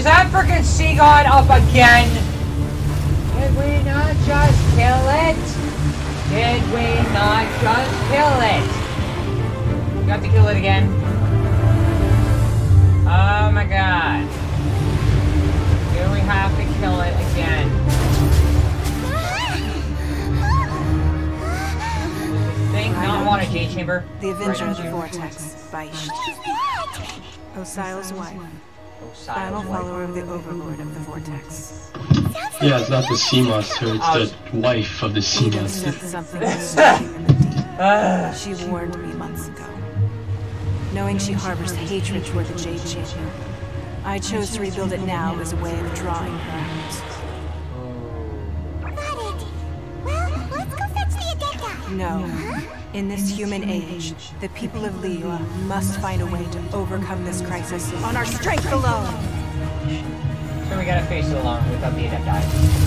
Is that freaking sea god up again? Did we not just kill it? Did we not just kill it? We have to kill it again. Oh my god. Do we have to kill it again? Think not want a J chamber? The Avenger Right of the Vortex, Beisht. Osial's wife. Oh, Final Silas. follower of the Overlord of the Vortex. Yeah, it's not the sea monster, it's the wife of the sea monster. sensed something was lurking in the deep. She warned me months ago. Knowing she harbors hatred toward the Jade Chamber, I chose to rebuild it now as a way of drawing her out. Got it. Well, let's go fetch the adept guy. No. In this human age, the people of Liyue must find a way to overcome this crisis on our strength alone. So we gotta face it alone without the Adepti.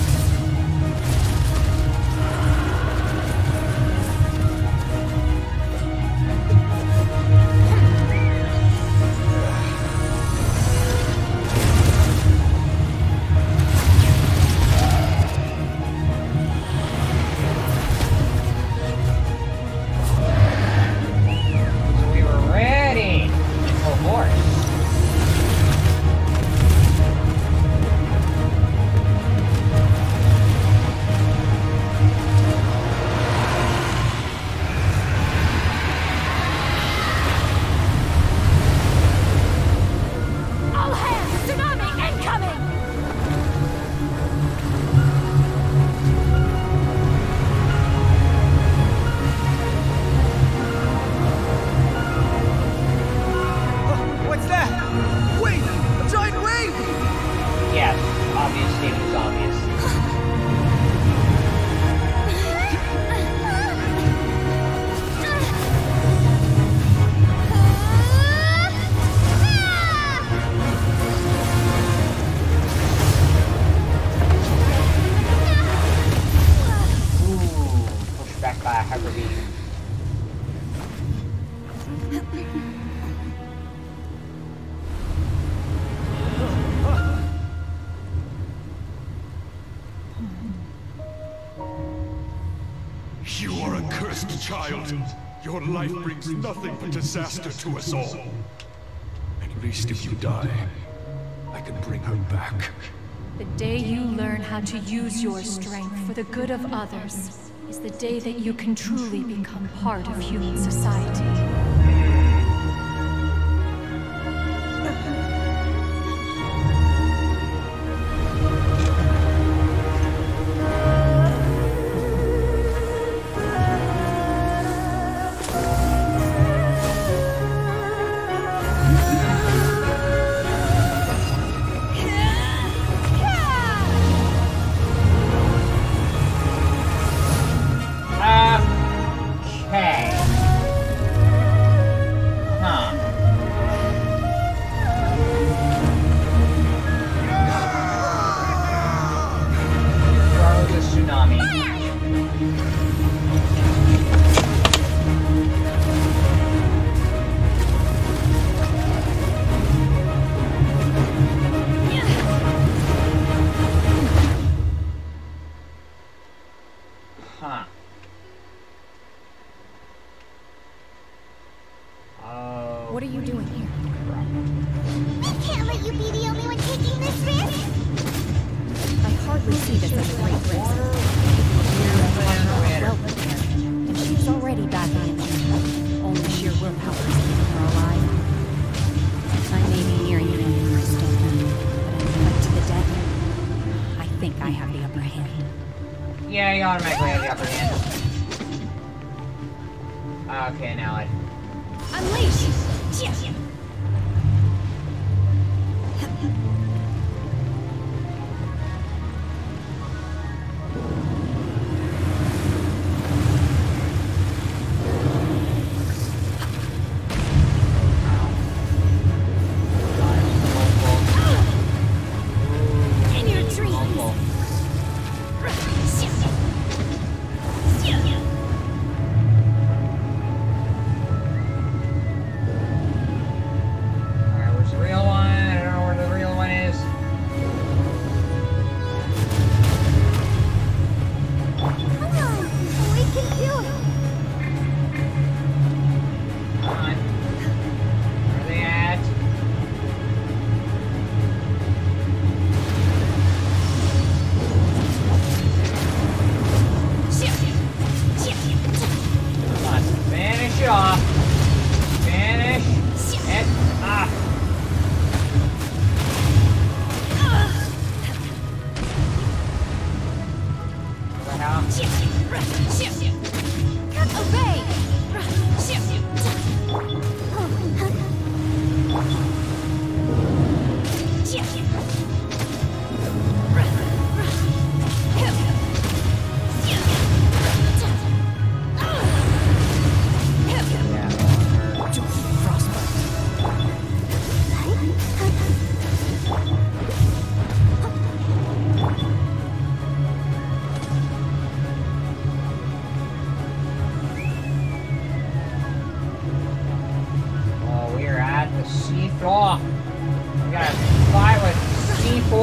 Child. Your life brings nothing but disaster to us all. At least if you die, I can bring her back. The day you learn how to use your strength for the good of others is the day that you can truly become part of human society. Yeah, you automatically have the upper hand. Okay, now I. Unleash!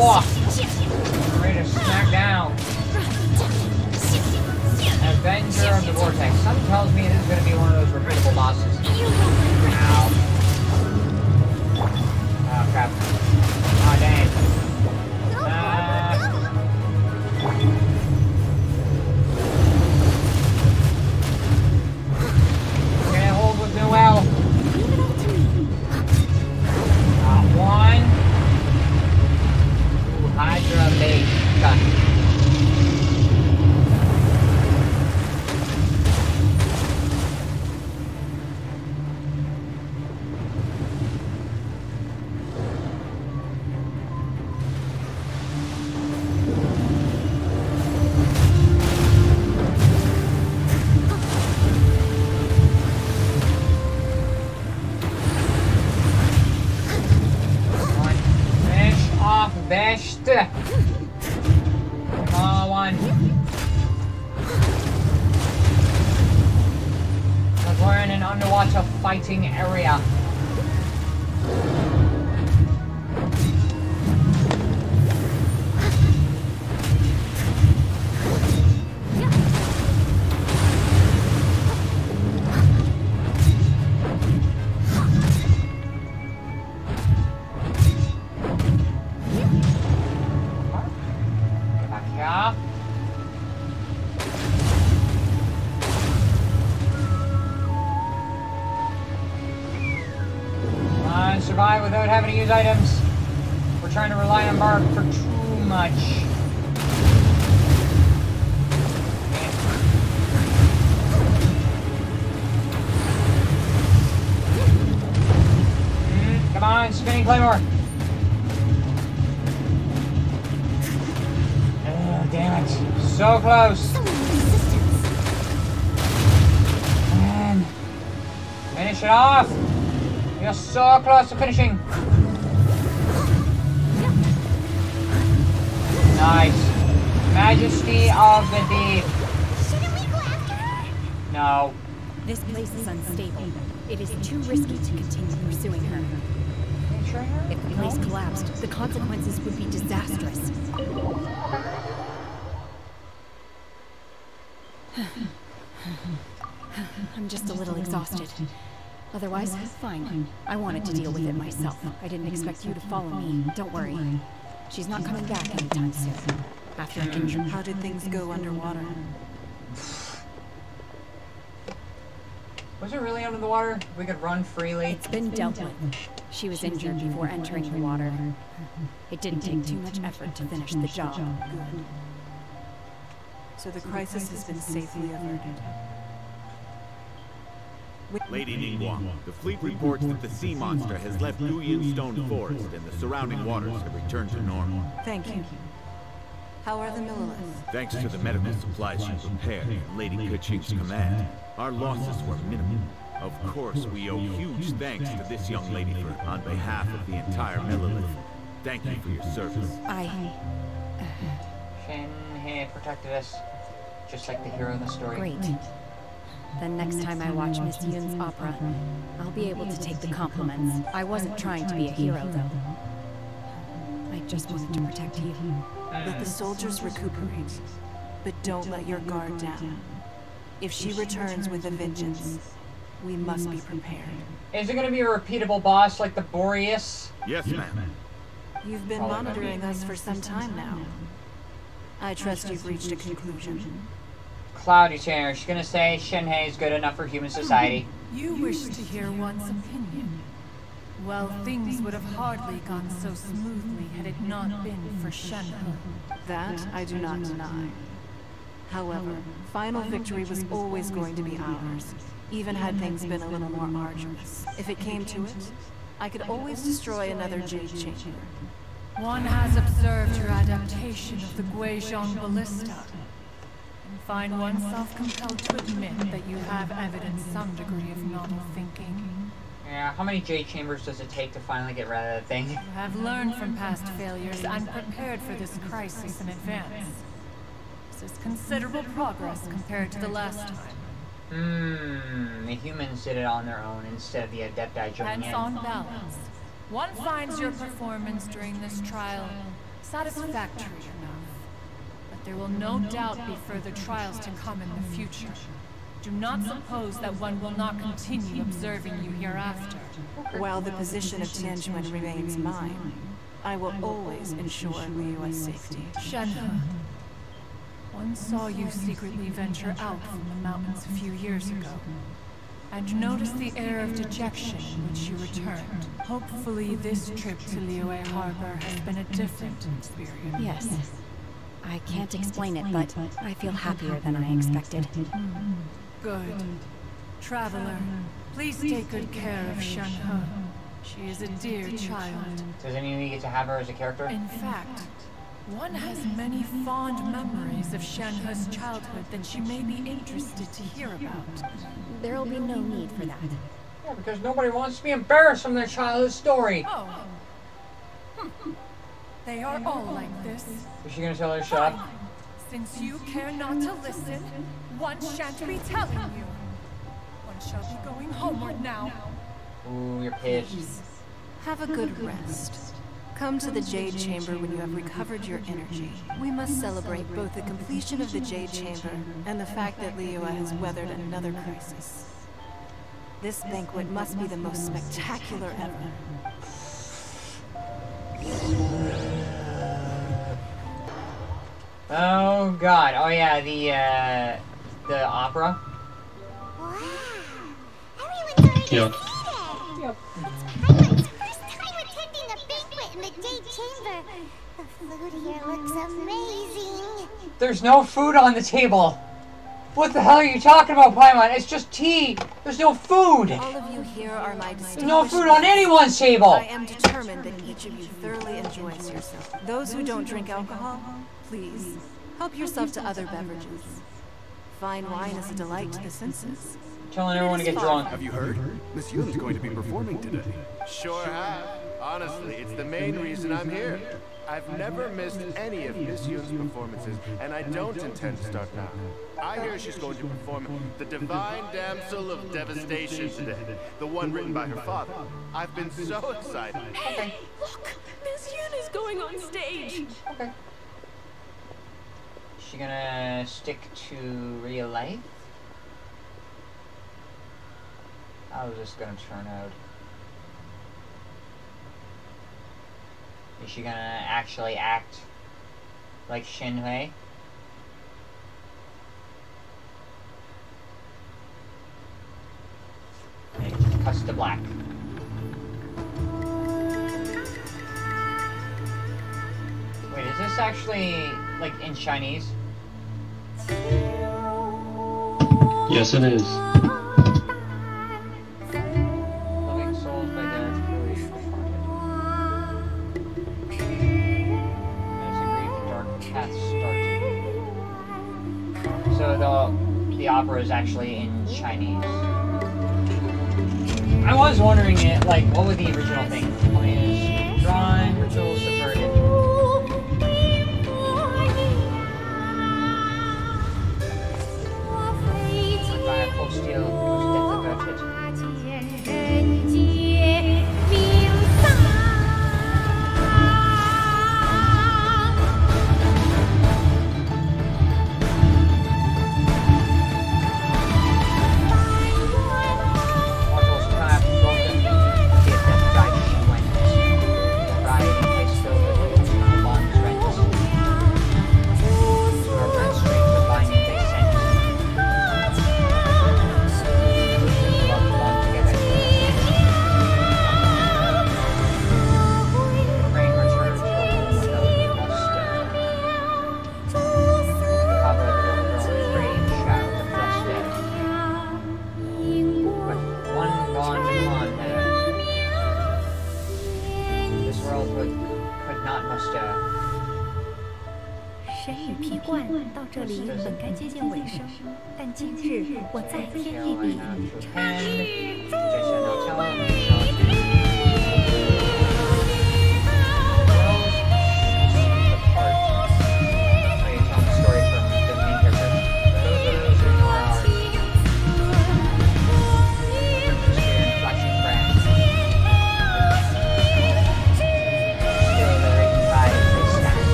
C4. We're ready to smack down. Avenger of the Vortex. Something tells me this is gonna be one of those repeatable bosses. Ow. Oh crap. Oh dang. Mm, spinning claymore. Oh, damn it. So close. Man. Finish it off. You're so close to finishing. Nice. Majesty of the Deep. Shouldn't we go after her? No. This place is unstable. It is too risky to continue pursuing her. If the place collapsed, the consequences would be disastrous. I'm just a little exhausted. Otherwise, fine. I wanted to deal with it myself. I didn't expect you to follow me. Don't worry. She's not coming back anytime soon. After an injury. How did things go underwater? Was it really under the water? We could run freely. It's been dealt with. She was injured before entering the water. It didn't take too much effort to finish the job. Good. So the crisis has been safely averted. Lady Ningguang, the fleet reports that the sea monster has left Guyun Stone Forest and the surrounding waters have returned to normal. Thank you. How are the Millilith? Thanks to the medical supplies you prepared and Lady Keqing's command, our losses were minimal. Of course, we owe huge thanks to this young lady for, on behalf of the entire Millilith. Thank you for your service. I. Shenhe protected us. Just like the hero in the story. Great. Then next time I watch Miss Yun's opera, I'll be able to take the compliments. I wasn't trying to be a hero, though. I just wanted to protect you. Let the soldiers recuperate, but don't let your guard down. If she returns with a vengeance, we must be prepared. Is it gonna be a repeatable boss like the Boreas? Yes, ma'am. You've been monitoring us for some time now. I trust you've reached a conclusion. Cloud Retainer. She's gonna say Shinhei is good enough for human society. You wish to hear one's opinion. Well, things would have hardly gone so smoothly had it not been for Shenhe. That I do not deny. However, final victory was always going to be ours, even had things been a little more arduous. If it came to it, I could always destroy another Jade Chamber. One has observed your adaptation of the Guizhong ballista, and find oneself compelled to admit that you have evidenced some degree of novel thinking. Yeah, how many Jade Chambers does it take to finally get rid of that thing? You have learned from past failures and prepared for this crisis in advance. This is considerable progress compared to the last time. Hmm, the humans did it on their own instead of the Adepti joining Hence, in. on balance, one finds your performance during this trial satisfactory enough. But there will no doubt be further trials to come in the future. Do not suppose that one will not continue observing you hereafter. While the position of Tianquan remains mine, I will always ensure Liyue's safety. Shenhe, one saw you secretly venture out from the mountains a few years ago, and noticed the air of dejection in which you returned. Hopefully this trip to Liyue Harbor has been a different experience. Yes. I can't explain it, but I feel happier than I expected. Good. Traveler, please take good care of Shenhe. She is a dear child. Does that mean we get to have her as a character? In fact, one has many fond memories of Shenhe's childhood that she may be interested to hear about. There'll be no need for that. Yeah, because nobody wants to be embarrassed from their childhood story. Oh. They are all like this. Is she gonna tell her to? Since you care not to listen, one shan't be telling you. One shall be going homeward now. Ooh, you're pissed. Have a good rest. Come to the Jade Chamber when you have recovered your energy. We must celebrate both the completion of the Jade Chamber and the fact that Liyue has weathered another crisis. This banquet must be the most spectacular ever. Oh god. Oh yeah, the uh the opera. Wow. Everyone's already Yep. Chamber. The food here looks amazing. There's no food on the table. What the hell are you talking about, Paimon? It's just tea. There's no food. All of you here are my There's no food on anyone's table. I am determined that each of you thoroughly enjoys yourself. Those who don't drink alcohol, please, help yourself to other beverages. Fine wine is a delight to the senses. Telling everyone to get drunk. Have you heard? Miss Yun's going to be performing today. Sure have. Honestly, it's the main reason I'm here. I've never missed any of Miss Yun's performances, and I don't intend to start now. I hear she's going to perform The Divine Damsel of Devastation today, the one written by her father. I've been so excited. Okay. Look! Miss Yun is going on stage! Okay. Is she gonna stick to real life? How is this gonna turn out? Is she gonna actually act like Shinhui? Okay, cuts to black. Wait, is this actually like in Chinese? Yes, it is. Opera is actually in Chinese. I was wondering it like what would the original thing? Is 我再添一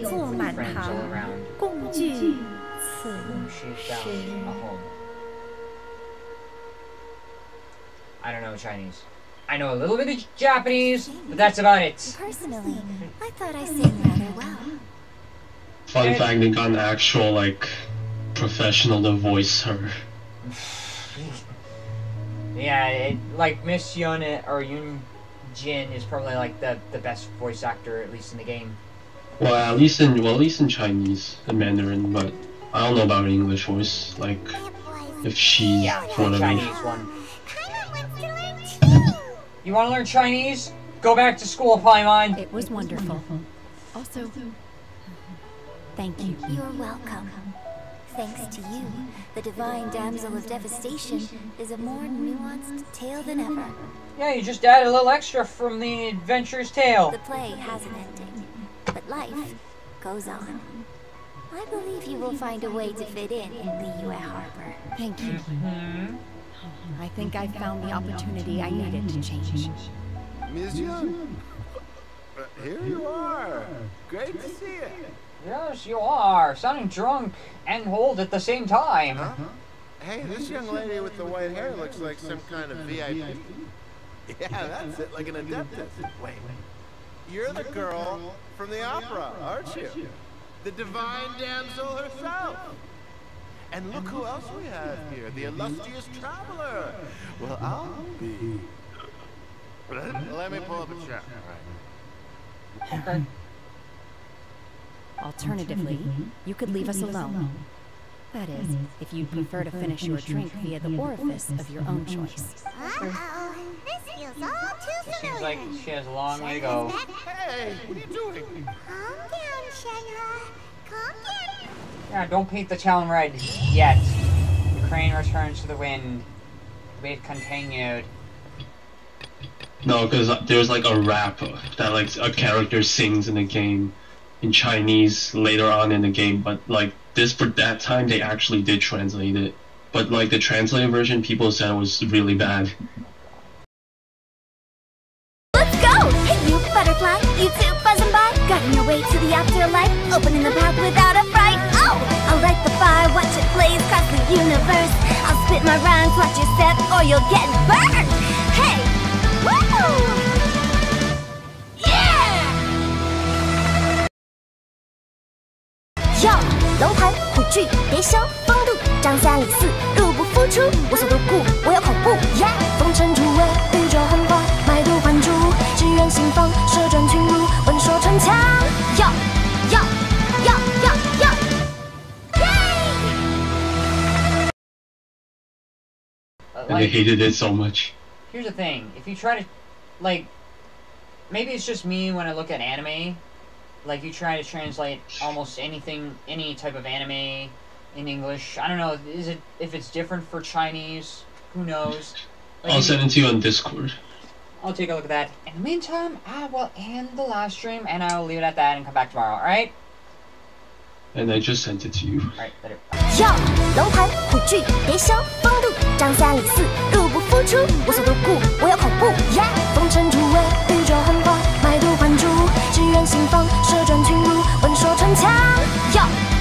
坐满堂，共聚此时。 I don't know Chinese. I know a little bit of Japanese, but that's about it. Personally, I thought I sang rather well. Fun fact, they got an actual like professional to voice her. Yeah, it, like Miss Yun or Yun Jin is probably like the the best voice actor at least in the game. Well, at least in well, at least in Chinese and Mandarin, but I don't know about her English voice. Like, if she, Yeah, for whatever. Chinese one. You want to learn Chinese? Go back to school, Paimon. It was wonderful. Also, thank you. You're welcome. Thanks to you, the Divine Damsel of Devastation is a more nuanced tale than ever. Yeah, you just added a little extra from the Adventure's Tale. The play has an ending, but life goes on. I believe you will find a way to fit in in the Liyue Harbor. Thank you. I think I found the opportunity I needed to change. Ms. Young, uh, here you are. Great to see you. Yes, you are. Sounding drunk and old at the same time. Hey, this young lady with the white hair looks like some kind of VIP. Yeah, that's it, like an adeptus. Wait, you're the girl from the opera, aren't you? The divine damsel herself. And look who else we have here, the illustrious traveler. Well, I'll be. Let, me pull up a chair. Alternatively, you could leave us alone. That is, mm-hmm. if you'd prefer to finish your drink via the orifice of your own mm-hmm. choice. Uh-oh, this feels all too It seems like she has a long way to go. Hey, what are you doing? Calm down, Shenhe. Calm down. Yeah, don't paint the town red yet. The crane returns to the wind. Wait continued. No, because there's like a rap that like a character sings in the game in Chinese later on in the game, but like this for that time they actually did translate it. But like the translated version, people said it was really bad. Let's go! Hey, you butterfly, you too buzzing by, your way to the afterlife, opening the path without a fright. Oh, I'll light the fire, watch it blaze the universe. I'll spit my rhymes, watch your step, or you'll get burned. Hey, woo! 别消风度，张三李四，入不敷出。我所独固，我有恐怖。耶！风尘诸位，宇宙幻化，卖椟还珠，只愿心放，射转群儒，文说城墙。要要要要要！耶！Uh, And they hated it so much. here's the thing: if you try to, like, maybe it's just me when I look at anime. Like, you try to translate almost anything, any type of anime in English. I don't know. Is it if it's different for Chinese? Who knows? Like, I'll if you- send it to you on Discord. I'll take a look at that. In the meantime, I will end the live stream and I will leave it at that and come back tomorrow. All right? And I just sent it to you. All right, later. 要龙盘虎踞，别消风度，张三李四，入不敷出。我所独固，我有恐怖。耶！风尘诸位，宇宙幻 心房舌战群儒闻说城墙。